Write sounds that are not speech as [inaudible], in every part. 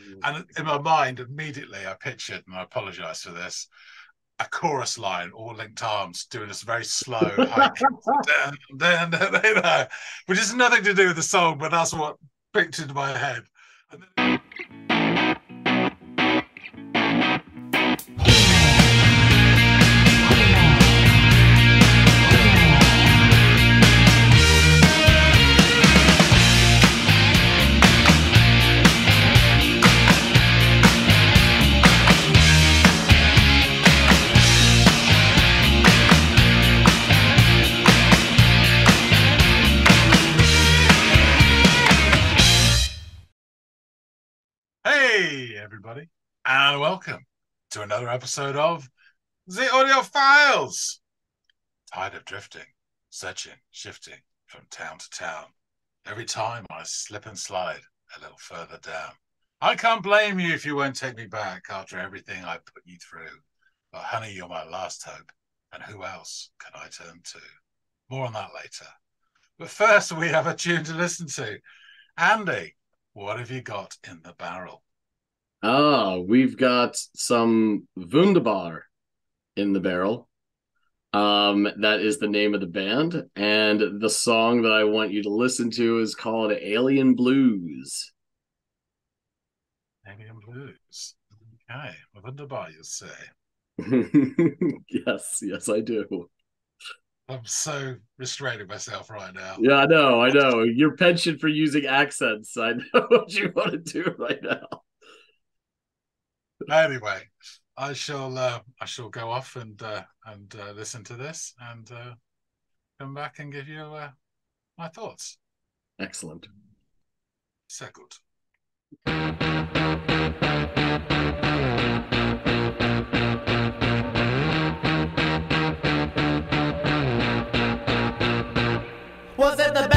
Mm. And in my mind, immediately I pictured, and I apologize for this, a chorus line, all linked arms, doing this very slow [laughs] down, down, [laughs] which is nothing to do with the song, but that's what pictured in my head. Everybody, and welcome to another episode of The Audiophiles. Tired of drifting, searching, shifting from town to town. Every time I slip and slide a little further down. I can't blame you if you won't take me back after everything I put you through. But, honey, you're my last hope, and who else can I turn to? More on that later. But first, we have a tune to listen to. Andy, what have you got in the barrel? Ah, we've got some Vundabar in the barrel. Um, that is the name of the band, and the song that I want you to listen to is called Alien Blues. Alien Blues. Okay, Vundabar, you say. [laughs] yes, yes, I do. I'm so restraining myself right now. Yeah, I know, I know. Your penchant for using accents. I [laughs] know what you want to do right now. Anyway, I shall uh, I shall go off and uh, and uh, listen to this and uh, come back and give you uh, my thoughts. Excellent. Second. Was it the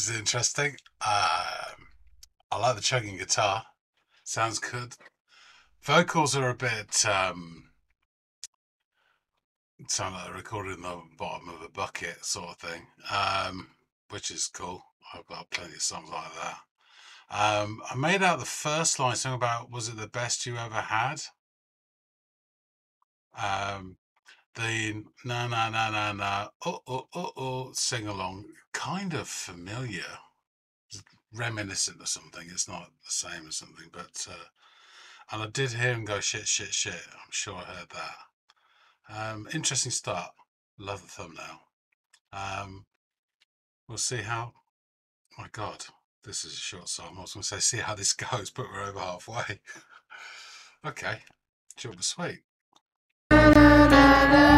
is interesting. Um, I like the chugging guitar. Sounds good. Vocals are a bit um, sound like they're recorded in the bottom of a bucket sort of thing, um, which is cool. I've got plenty of songs like that. Um, I made out the first line something about was it the best you ever had? Um, the na na na na na oh oh oh oh sing along. Kind of familiar. Reminiscent of something. It's not the same as something but uh, and i did hear him go shit shit shit. I'm sure i heard that. Um interesting start. Love the thumbnail. Um we'll see how my god this is a short song. I was to say see how this [laughs] goes but we're over halfway. [laughs] Okay. Short but sweet Thank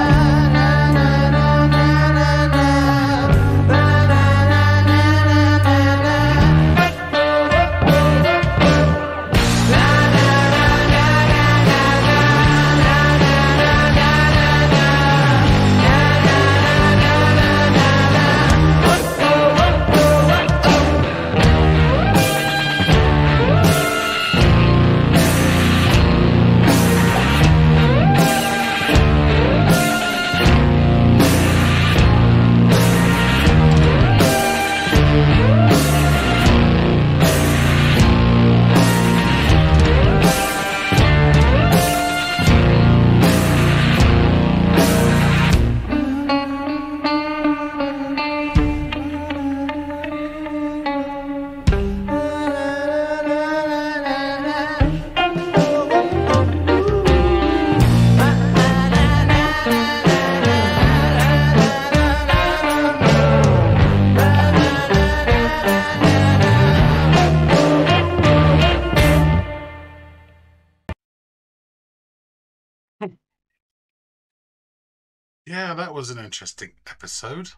Yeah, that was an interesting episode.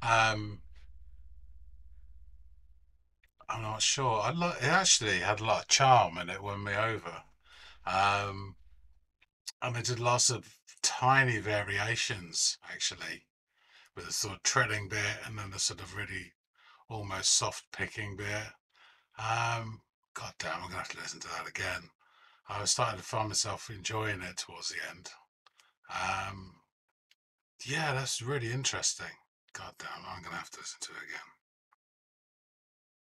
Um, I'm not sure. I lo- it actually had a lot of charm and it won me over. Um, and they did lots of tiny variations actually, with a sort of treading bit and then the sort of really almost soft picking bit. Um, God damn, I'm gonna have to listen to that again. I was starting to find myself enjoying it towards the end. Um, yeah, that's really interesting. God damn, I'm gonna have to listen to it again.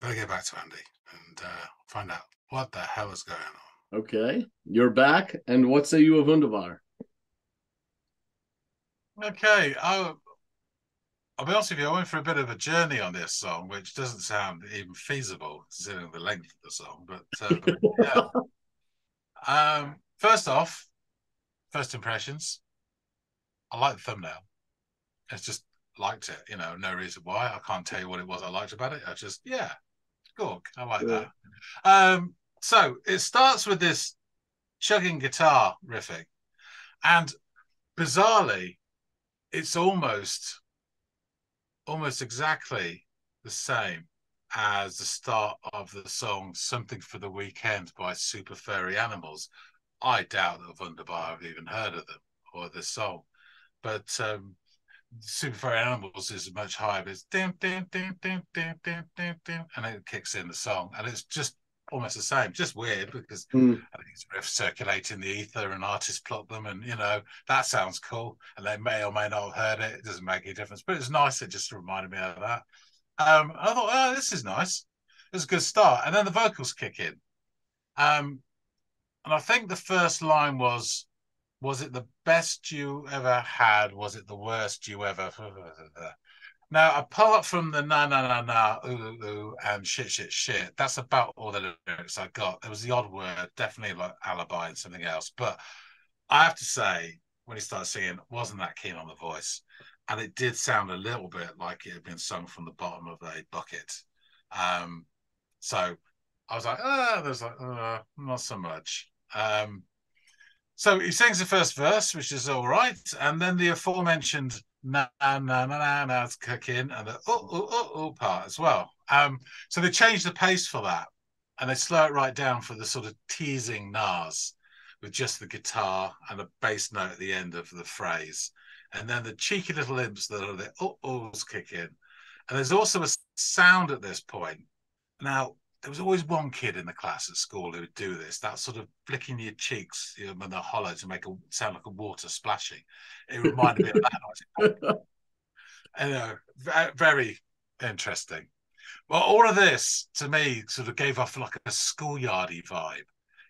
Better get back to Andy and uh, find out what the hell is going on. Okay, you're back, and what say you of Vundabar? Okay, I'll, I'll be honest with you. I went for a bit of a journey on this song, which doesn't sound even feasible considering the length of the song. But, uh, but yeah. [laughs] Um, first off, first impressions. I like the thumbnail. It's just liked it. You know, no reason why. I can't tell you what it was I liked about it. I just yeah, good. I like Yeah. that. Um, so it starts with this chugging guitar riffing, and bizarrely, it's almost almost exactly the same as the start of the song "Something for the Weekend" by Super Furry Animals. I doubt that Vundabar have even heard of them or this song, but um, Super Furry Animals is much higher. It's dim, dim, dim, dim, dim, dim, dim, dim, and it kicks in the song, and it's just almost the same. Just weird because Hmm. I think it's riffs circulating the ether, and artists plot them, and you know that sounds cool. And they may or may not have heard it. It doesn't make any difference, but it's nice. It just reminded me of that. Um, I thought, oh, this is nice. It's a good start, and then the vocals kick in. Um, and I think the first line was, "Was it the best you ever had? Was it the worst you ever?" [laughs] Now, apart from the na na na na ooh ooh, ooh and shit shit shit, that's about all the lyrics I got. There was the odd word, definitely like alibi and something else. But I have to say, when he started singing, wasn't that keen on the voice, and it did sound a little bit like it had been sung from the bottom of a bucket. Um, so I was like, ah, there's like, uh, not so much. Um, so he sings the first verse, which is all right, and then the aforementioned na na na na na's kick in and the oh oh oh oh part as well. Um, so they changed the pace for that, and they slow it right down for the sort of teasing nas with just the guitar and a bass note at the end of the phrase, and then the cheeky little imps that are the oh ohs kick in, and there's also a sound at this point. Now there was always one kid in the class at school who would do this, that sort of flicking your cheeks you know, when they're hollow to make a sound like a water splashing. It reminded me of that. Oh. [laughs] You know, very interesting. Well, all of this to me sort of gave off like a schoolyardy vibe,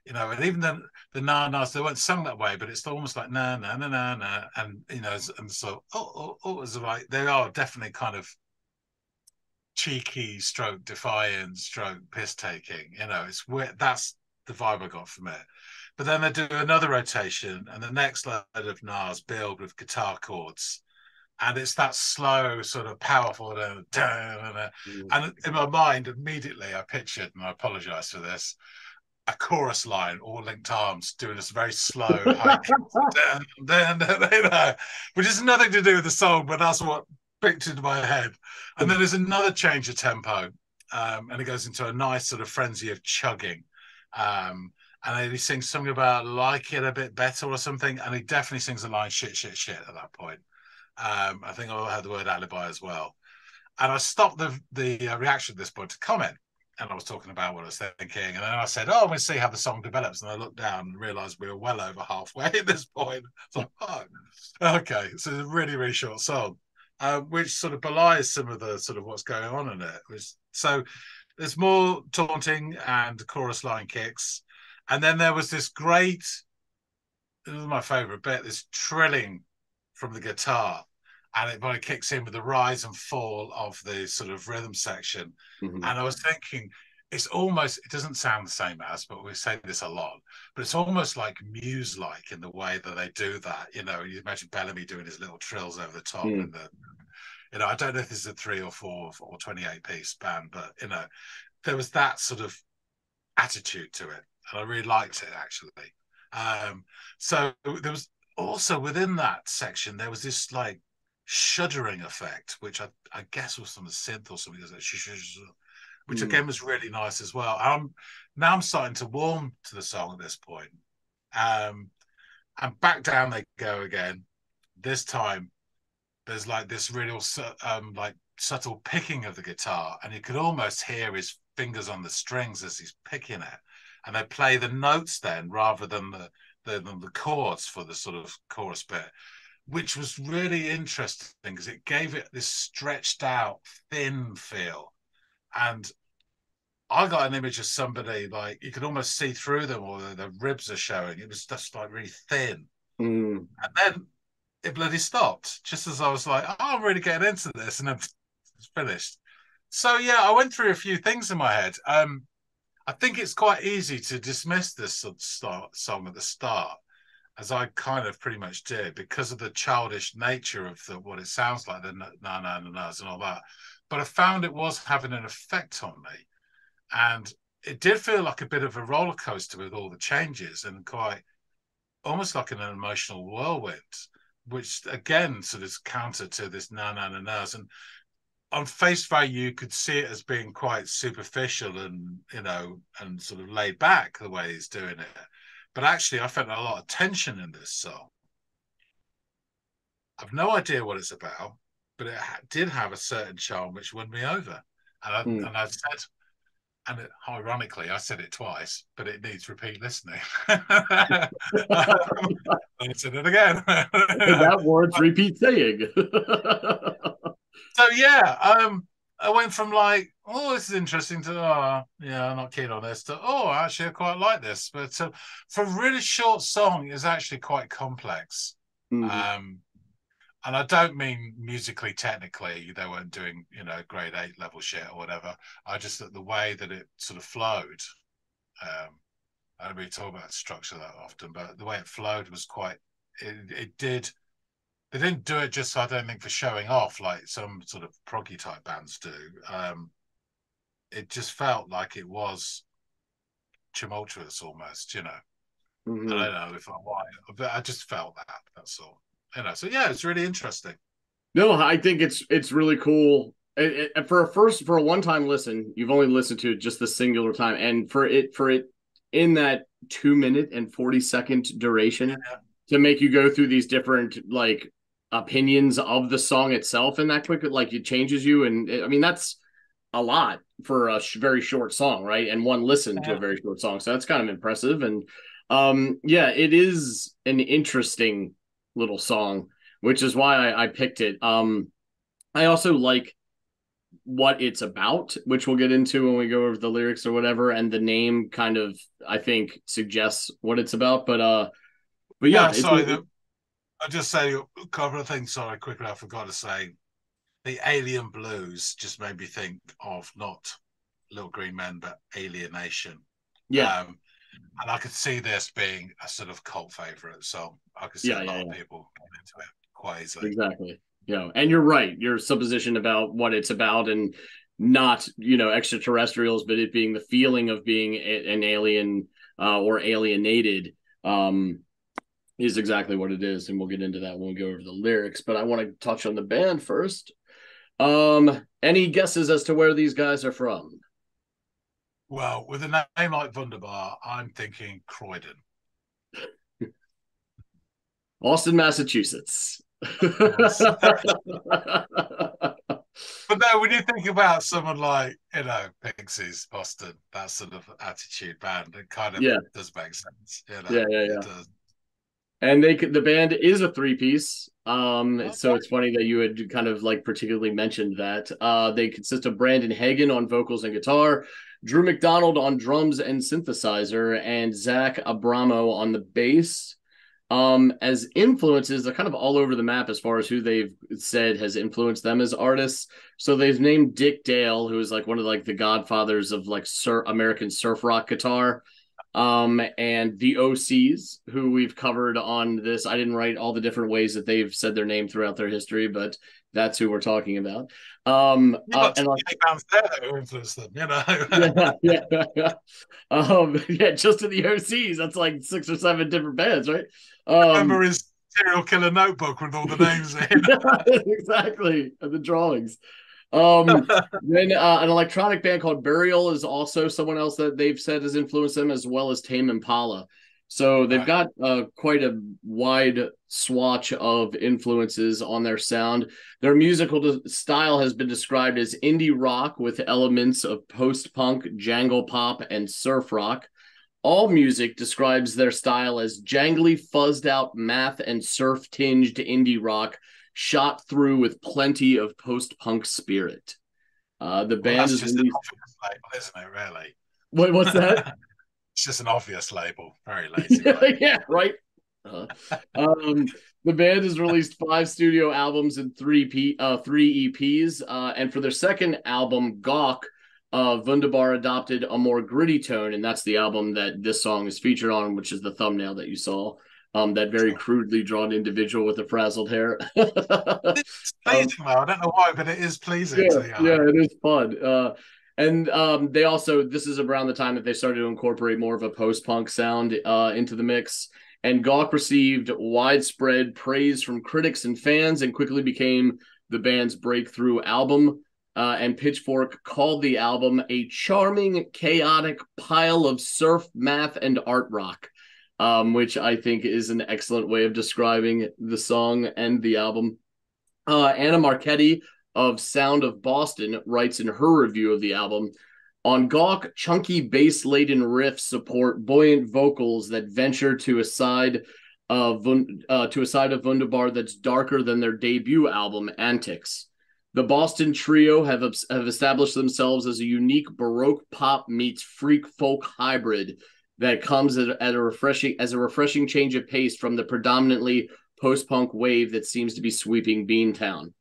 you know, and even the the na nas they weren't sung that way, but it's almost like na na na na na, and you know, and so oh oh oh, it's like they are definitely kind of cheeky stroke defiant stroke piss taking you know it's weird that's the vibe i got from it but then they do another rotation and the next load of nas build with guitar chords and it's that slow sort of powerful dun. Mm. and in my mind immediately i pictured and i apologize for this a chorus line all linked arms doing this very slow [laughs] high [laughs] which has nothing to do with the song but that's what picked into my head and then there's another change of tempo, um, and it goes into a nice sort of frenzy of chugging. Um, and then he sings something about like it a bit better or something, and he definitely sings the line shit, shit, shit at that point. Um, I think I had the word alibi as well. And I stopped the the uh, reaction at this point to comment, and I was talking about what I was thinking, and then I said, "Oh, we'll see how the song develops." And I looked down and realised we were well over halfway [laughs] at this point. It's like, oh, okay, so it's a really, really short song uh, which sort of belies some of the sort of what's going on in it. Which, so there's more taunting and chorus line kicks, and then there was this great. This was my favourite bit. This trilling from the guitar, and it kind of kicks in with the rise and fall of the sort of rhythm section. Mhm. And I was thinking, it's almost, it doesn't sound the same as, but we say this a lot, but it's almost like Muse like in the way that they do that. You know, you imagine Bellamy doing his little trills over the top Hmm. and the, you know, I don't know if this is a three or four or 28 piece band, but, you know, there was that sort of attitude to it. And I really liked it actually. Um, so there was also within that section there was this like shuddering effect, which I, I guess was from the synth or something, which Mm. again was really nice as well. I'm now I'm starting to warm to the song at this point. Um, and back down they go again. This time, there's like this real um, like subtle picking of the guitar, and you could almost hear his fingers on the strings as he's picking it. And they play the notes then rather than the the, than the chords for the sort of chorus bit, which was really interesting because it gave it this stretched out, thin feel. And I got an image of somebody like you could almost see through them, or the, the ribs are showing. It was just like really thin. Mm. And then it bloody stopped just as I was like, oh, I'm really getting into this, and then [laughs] it's finished. So yeah, I went through a few things in my head. Um, I think it's quite easy to dismiss this start, song at the start, as I kind of pretty much did because of the childish nature of the, what it sounds like, the na na na nas and all that. But I found it was having an effect on me, and it did feel like a bit of a roller coaster with all the changes and quite almost like an emotional whirlwind, which again sort of counter to this na na na nas. And on face value, you could see it as being quite superficial and you know and sort of laid back the way he's doing it. But actually, I felt a lot of tension in this song. I've no idea what it's about, but it ha- did have a certain charm which won me over. And I, Hmm. and I said, and it, ironically, I said it twice, but it needs repeat listening. I said it again. that warrants [laughs] repeat saying. so yeah, um, I went from like, oh, this is interesting to, oh, yeah, I'm not keen on this, to, oh, actually, I quite like this. But uh, for a really short song, it's actually quite complex. Mhm. Um, and I don't mean musically, technically, they weren't doing, you know, grade eight level shit or whatever. I just that the way that it sort of flowed. Um, I don't really talk about structure that often, but the way it flowed was quite. It, it did. They didn't do it just, I don't think, for showing off like some sort of proggy type bands do. Um, it just felt like it was tumultuous almost, you know. Mhm. I don't know if I'm right, but I just felt that. That's all. You know. So yeah, it's really interesting. No, I think it's it's really cool. It- it- for a first for a one time listen, you've only listened to it just the singular time, and for it for it in that two minute and forty second duration to make you go through these different like opinions of the song itself in that quick, like it changes you, and I mean that's a lot for a sh- very short song, right? And one listen to a very short song, so that's kind of impressive. And um, yeah, it is an interesting little song, which is why I, I picked it. Um, I also like what it's about, which we'll get into when we go over the lyrics or whatever, and the name kind of I think suggests what it's about. But uh, but yeah, Yeah, sorry. The, I'll just say a couple of things. Sorry, quickly, I forgot to say. The Alien Blues just made me think of not Little Green Men, but Alienation. yeah, Um, and I could see this being a sort of cult favorite. So I could see Yeah, a lot yeah, of yeah. people getting into it quite easily. exactly. Yeah, and you're right. Your supposition about what it's about and not you know extraterrestrials, but it being the feeling of being a, an alien uh, or alienated. Um, is exactly what it is, and we'll get into that when we go over the lyrics. But I want to touch on the band first. Um, any guesses as to where these guys are from? Well, with a name like Vundabar, I'm thinking Croydon. Austin, Massachusetts. [laughs] But no, when you think about someone like, you know, Pixies, Boston, that sort of attitude band, it kind of Yeah. does make sense. You know, Yeah, yeah, yeah. And they could- the band is a three piece. Um, so it's funny that you had kind of like particularly mentioned that. Uh, they consist of Brandon Hagen on vocals and guitar, Drew McDonald on drums and synthesizer, and Zach Abramo on the bass. Um, as influences, they're kind of all over the map as far as who they've said has influenced them as artists. So they've named Dick Dale, who is like one of like the godfathers of like sur- American surf rock guitar um and the OCs who we've covered on this I didn't write all the different ways that they've said their name throughout their history but that's who we're talking about um uh, and like many bands there that influenced them, you know. yeah, [laughs] yeah, yeah. Um, yeah, just in the OCs, that's like six or seven different bands, right? I Um, remember in serial killer notebook with all the names in. [laughs] exactly the drawings. Um, [laughs] then uh, an electronic band called Burial is also someone else that they've said has influenced them, as well as Tame Impala. So they've got uh, quite a wide swatch of influences on their sound. Their musical de- style has been described as indie rock with elements of post punk, jangle pop, and surf rock. AllMusic describes their style as jangly, fuzzed out math and surf tinged indie rock, shot through with plenty of post punk spirit. Uh, the Well, band that's is just an released. label, isn't it? Really, What, what's that? [laughs] it's just an obvious label. Very [laughs] lazy. yeah, label. yeah, right. Uh, um, the band has released five studio albums and three P, uh, three EPs, uh, and for their second album, Gawk, uh, Vundabar adopted a more gritty tone, and that's the album that this song is featured on, which is the thumbnail that you saw. Um, that very crudely drawn individual with the frazzled hair. [laughs] It's pleasing though. I don't know why, but it is pleasing yeah, to the eye. yeah, it is fun. Uh, and um, they also this is around the time that they started to incorporate more of a post punk sound uh, into the mix. And Gawk received widespread praise from critics and fans, and quickly became the band's breakthrough album. Uh, and Pitchfork called the album a charming, chaotic pile of surf, math, and art rock, um, which I think is an excellent way of describing the song and the album. Uh, Anna Marchetti of Sound of Boston writes in her review of the album on Gawk, chunky bass laden riffs support buoyant vocals that venture to a side of uh, to a side of Vundabar that's darker than their debut album, Antics. The Boston trio have have established themselves as a unique Baroque pop meets freak folk hybrid that comes at, at a refreshing as a refreshing change of pace from the predominantly post punk wave that seems to be sweeping Beantown.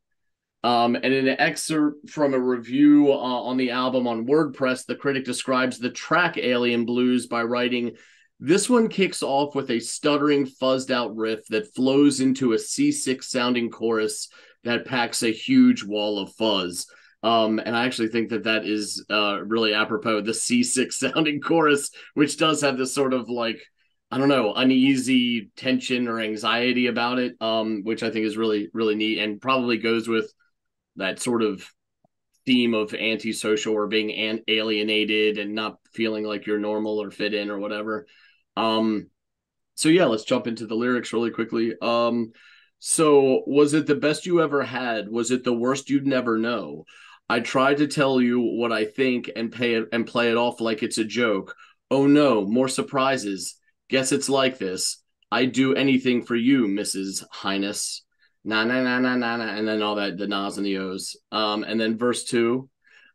Um, and in an excerpt from a review uh, on the album on WordPress, the critic describes the track Alien Blues by writing, This one kicks off with a stuttering, fuzzed out riff that flows into a C6 sounding chorus that packs a huge wall of fuzz. Um, and I actually think that that is uh, really apropos the C6 sounding chorus, which does have this sort of like, I don't know, uneasy tension or anxiety about it, um, which I think is really, really neat and probably goes with that sort of theme of antisocial or being an- alienated and not feeling like you're normal or fit in or whatever. Um, so yeah, let's jump into the lyrics really quickly. Um, so was it the best you ever had? Was it the worst you'd never know? I tried to tell you what I think and pay it and play it off like it's a joke. Oh no, more surprises. Guess it's like this. I'd do anything for you, Mrs. Highness. Na na na na na na, and then all that the nas and the o's. Um, and then verse two.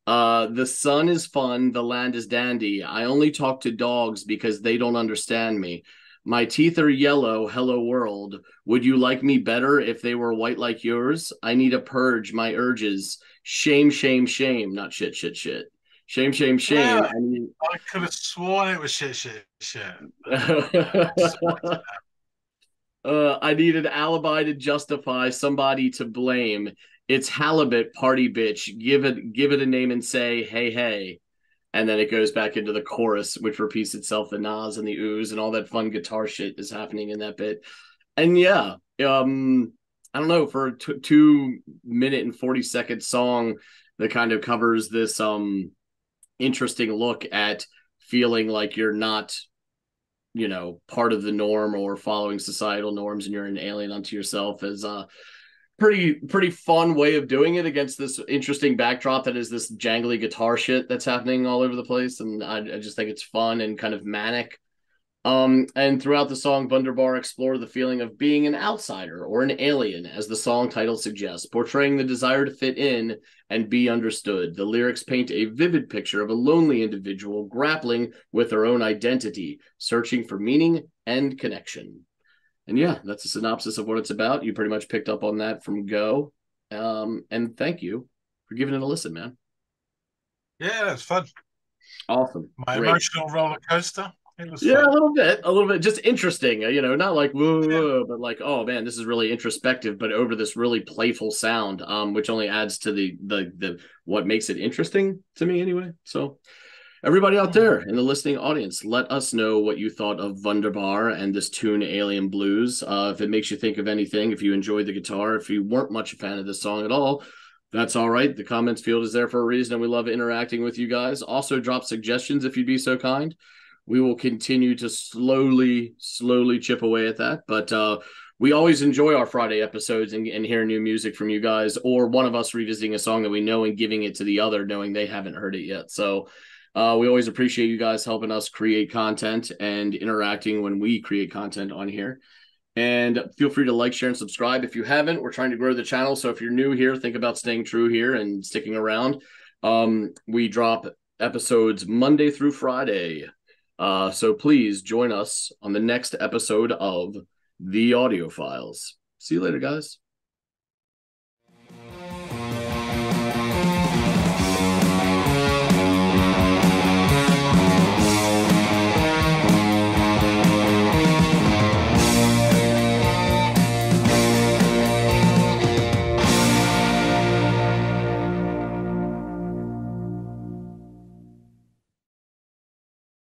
Uh, the sun is fun, the land is dandy. I only talk to dogs because they don't understand me. My teeth are yellow, hello world. Would you like me better if they were white like yours? I need a purge my urges. Shame, shame, shame. Not shit, shit, shit. Shame, shame, shame. Yeah. I need- I could have sworn it was shit, shit, shit. [laughs] uh, I need an alibi to justify somebody to blame. It's halibut party bitch. Give it give it a name and say hey hey, and then it goes back into the chorus, which repeats itself. The nas and the oohs and all that fun guitar shit is happening in that bit. And yeah, um, I don't know for a t- two minute and forty second song that kind of covers this um interesting look at feeling like you're not you know part of the norm or following societal norms and you're an alien unto yourself as a pretty pretty fun way of doing it against this interesting backdrop that is this jangly guitar shit that's happening all over the place. And i, I just think it's fun and kind of manic. Um and throughout the song Vundabar explore the feeling of being an outsider or an alien as the song title suggests portraying the desire to fit in and be understood. The lyrics paint a vivid picture of a lonely individual grappling with their own identity searching for meaning and connection and yeah that's a synopsis of what it's about you pretty much picked up on that from go um and thank you for giving it a listen man Yeah, it's fun. awesome My Great. emotional roller coaster. It was Yeah, a little bit, a little bit, just interesting. uh, You know, not like whoa, whoa, but like, oh man, this is really introspective, but over this really playful sound, um, which only adds to the the the what makes it interesting to me anyway. So, everybody out there in the listening audience, let us know what you thought of Vundabar and this tune Alien Blues. Uh, if it makes you think of anything, if you enjoyed the guitar, if you weren't much a fan of this song at all, that's all right. The comments field is there for a reason, and we love interacting with you guys. Also, drop suggestions if you'd be so kind. We will continue to slowly, slowly chip away at that. But uh, we always enjoy our Friday episodes and, and hearing new music from you guys, or one of us revisiting a song that we know and giving it to the other, knowing they haven't heard it yet. So uh, we always appreciate you guys helping us create content and interacting when we create content on here. And feel free to like, share, and subscribe if you haven't. We're trying to grow the channel. So if you're new here, think about staying true here and sticking around. Um, we drop episodes Monday through Friday. Uh, so please join us on the next episode of The Audiophiles. See you later, guys.